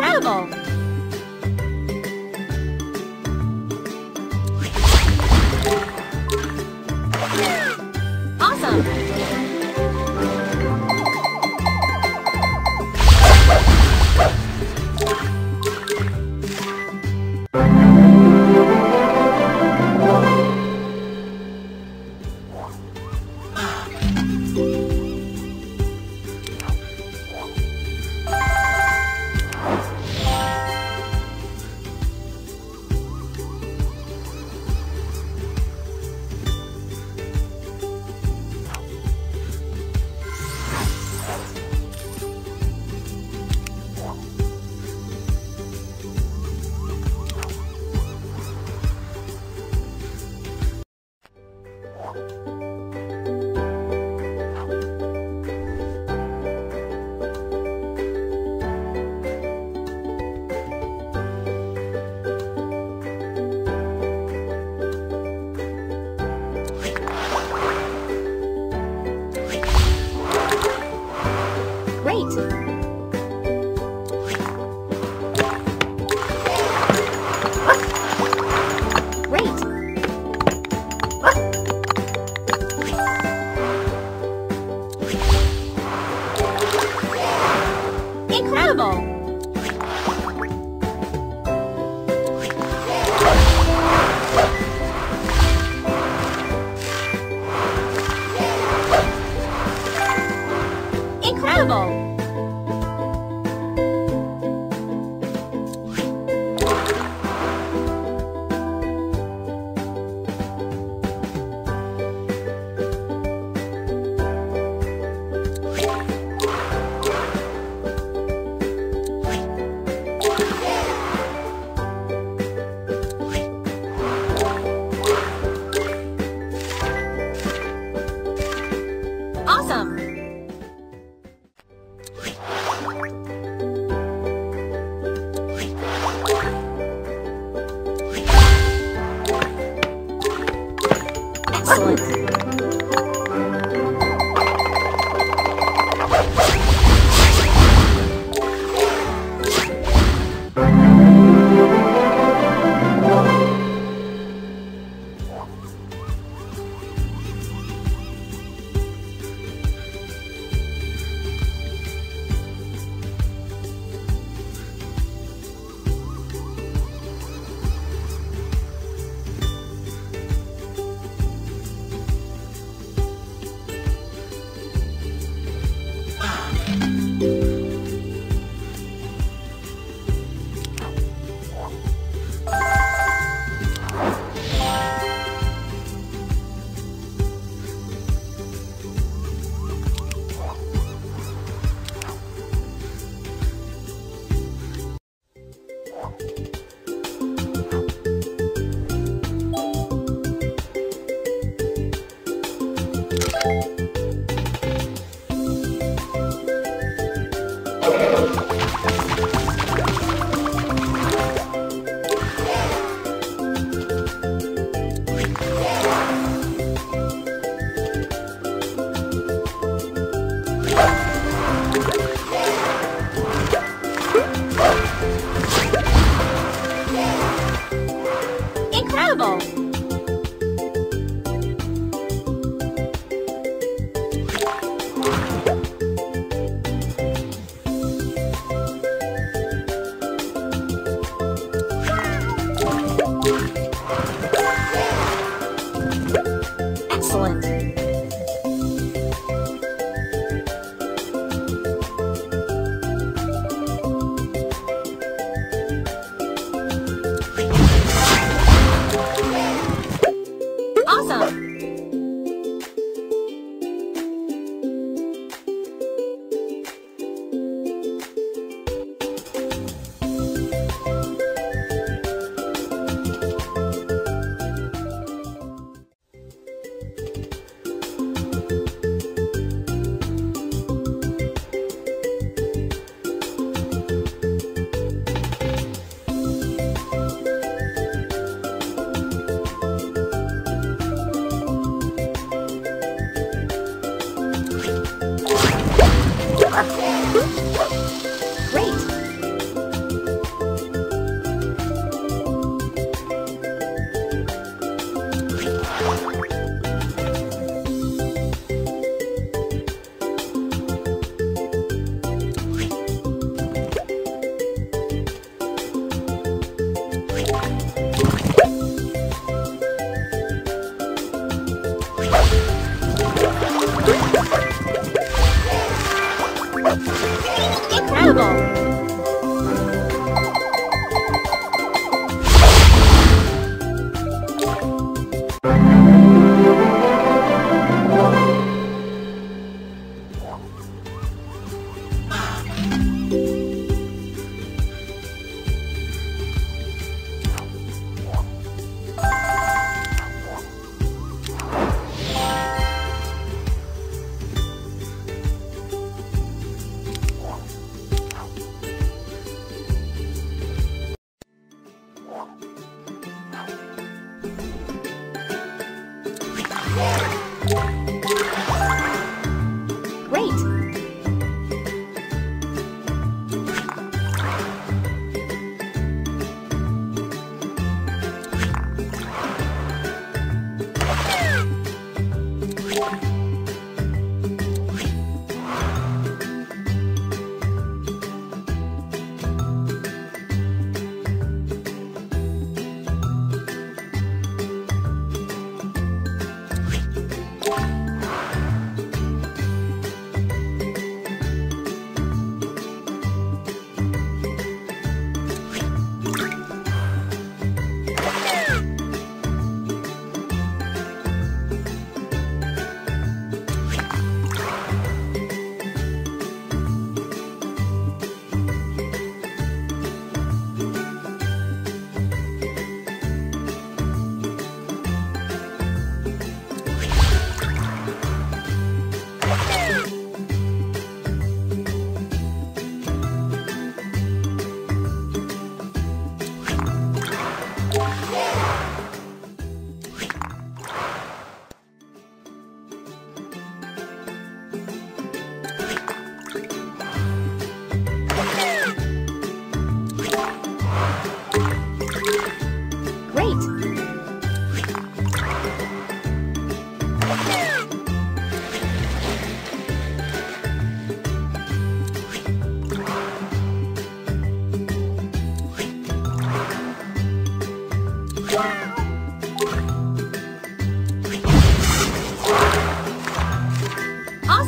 Incredible! Bye.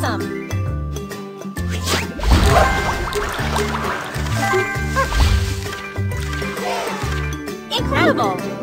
Awesome! Incredible!